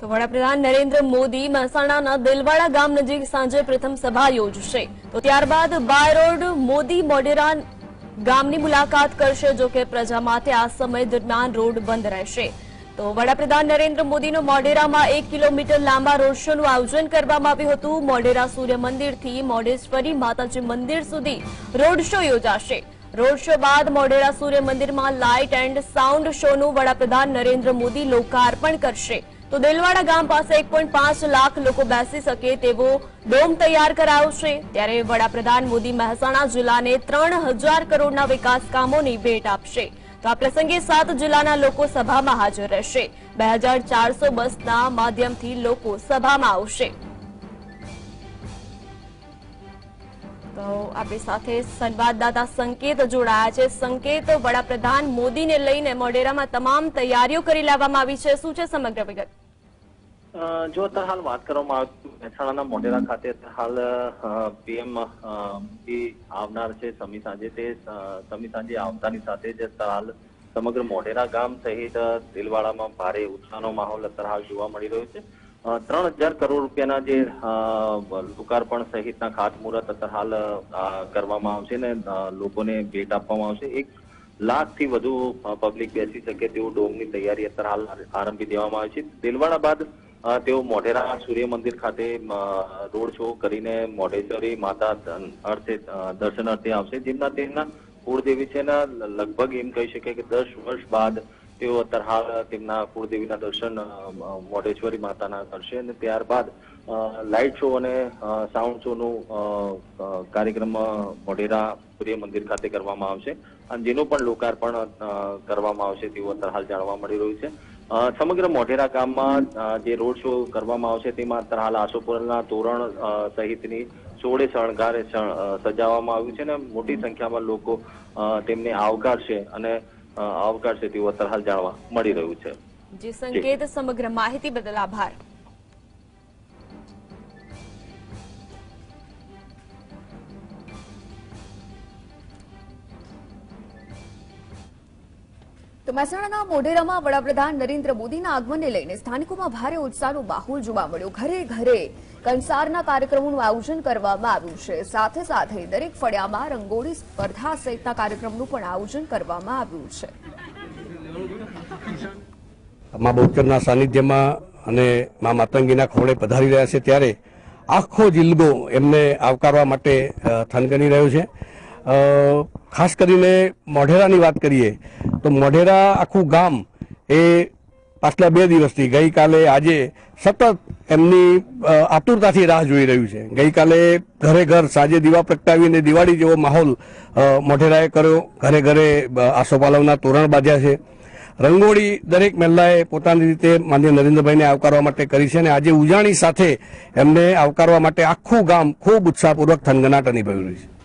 તો વડાપ્રધાન નરેન્દ્ર મોદી મહેસાણાના દિલવાડા ગામ નજીક સાંજે પ્રથમ સભા યોજશે. તો ત્યારબાદ બાય રોડ મોદી મોઢેરા ગામની મુલાકાત કરશે, જો કે પ્રજા માટે આ સમય દરમિયાન રોડ બંધ રહેશે. તો વડાપ્રધાન નરેન્દ્ર મોદીનો મોઢેરામાં એક કિલોમીટર લાંબા રોડ શોનું આયોજન કરવામાં આવ્યું હતું. મોઢેરા સૂર્ય મંદિરથી મોઢેશ્વરી માતાજી મંદિર સુધી રોડ શો યોજાશે. રોડ શો બાદ મોઢેરા સૂર્ય મંદિરમાં લાઇટ એન્ડ સાઉન્ડ શોનું વડાપ્રધાન નરેન્દ્ર મોદી લોકાર્પણ કરશે. તો દેલવાડા ગામ પાસે એક લાખ લોકો બેસી શકે તેવો ડોમ તૈયાર કરાયો છે. ત્યારે વડાપ્રધાન મોદી મહેસાણા જિલ્લાને ત્રણ કરોડના વિકાસ કામોની ભેટ આપશે. તો આ પ્રસંગે સાત જિલ્લાના લોકો સભામાં હાજર રહેશે. બે બસના માધ્યમથી લોકો સભામાં આવશે. આપણી સાથે સંવાદદાતા સંકેત જોડાયા છે. સંકેત, વડાપ્રધાન મોદીને લઈને મોઢેરામાં તમામ તૈયારીઓ કરી લેવામાં આવી છે. શું છે સમગ્ર વિગત? જો અત્યારે હાલ વાત કરવામાં આવે મહેસાણાના મોઢેરા ખાતે હાલ પીએમ આવનાર છે સમી સાંજે. તે સમી સાંજે આવતાની સાથે જ હાલ સમગ્ર મોઢેરા ગામ સહિત દિલવાડામાં ભારે ઉત્સાહનો માહોલ અત્યારે હાલ જોવા મળી રહ્યો છે. ત્રણ હજાર કરોડ રૂપિયાના જે લોકાર્પણ સહિતના ખાતમુહૂર્ત અત્યારે હાલ કરવામાં આવશે ને લોકોને ભેટ આપવામાં આવશે. એક લાખથી વધુ પબ્લિક બેસી શકે તેવું ડોમની તૈયારી અત્યારે હાલ આરંભી દેવામાં આવી છે. દિલવાડા બાદ તેઓ મોઢેરા સૂર્ય મંદિર ખાતે રોડ શો કરીને મોઢેશ્વરી માતા અર્થે દર્શન અર્થે આવશે. જેમના તેમના કુળદેવી છે ને, લગભગ એમ કહી શકાય કે દસ વર્ષ બાદ તેઓ અત્યારે હાલ તેમના કુળદેવીના દર્શન મોઢેશ્વરી માતાના કરશે અને ત્યારબાદ લાઇટ શો અને સાઉન્ડ શો નું અ, અ, કાર્યક્રમ મોઢેરા સૂર્ય મંદિર ખાતે કરવામાં આવશે. અને જેનું પણ લોકાર્પણ કરવામાં આવશે તેવું અત્યારે હાલ જાણવા મળી રહ્યું છે. સમગ્ર મોઢેરા ગામમાં જે રોડ શો કરવામાં આવશે તેમાં અત્યારે હાલ આસોપુરના તોરણ સહિતની સોળે શણગારે સજાવવામાં આવ્યું છે અને મોટી સંખ્યામાં લોકો તેમને આવકારશે અને અ, આવકારશે તેવું અત્યારે હાલ જાણવા મળી રહ્યું છે. જે. સંકેત સમગ્ર માહિતી બદલ આભાર. તો મહેસાણાના મોઢેરામાં વડાપ્રધાન નરેન્દ્ર મોદીના આગમનને લઈને સ્થાનિકોમાં ભારે ઉત્સાહનો માહોલ જોવા મળ્યો. ઘરે ઘરે કંસારના કાર્યક્રમોનું આયોજન કરવામાં આવ્યું છે. સાથે સાથે દરેક ફળિયામાં રંગોળી સ્પર્ધા સહિતના કાર્યક્રમનું પણ આયોજન કરવામાં આવ્યું છે. મા બહુચરના સાનિધ્યમાં અને મા માતંગીના ખોળે પધારી રહ્યા છે ત્યારે આખો જિલ્લો એમને આવકારવા માટે થનગની રહ્યો છે. ખાસ કરીને મોઢેરાની વાત કરીએ તો મોઢેરા આખું ગામ એ પાછલા બે દિવસથી ગઈકાલે આજે સતત એમની આતુરતાથી રાહ જોઈ રહ્યું છે. ગઈકાલે ઘરે ઘર સાંજે દીવા પ્રગટાવીને દિવાળી જેવો માહોલ મોઢેરાએ કર્યો. ઘરે ઘરે આસોપાલવના તોરણ બાંધ્યા છે. રંગોળી દરેક મહિલાએ પોતાની રીતે માન્ય નરેન્દ્રભાઈને આવકારવા માટે કરી છે અને આજે ઉજાણી સાથે એમને આવકારવા માટે આખું ગામ ખૂબ ઉત્સાહપૂર્વક થનગનાટ અનુભવી રહ્યું છે.